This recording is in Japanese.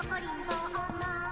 赤りんぼ甘い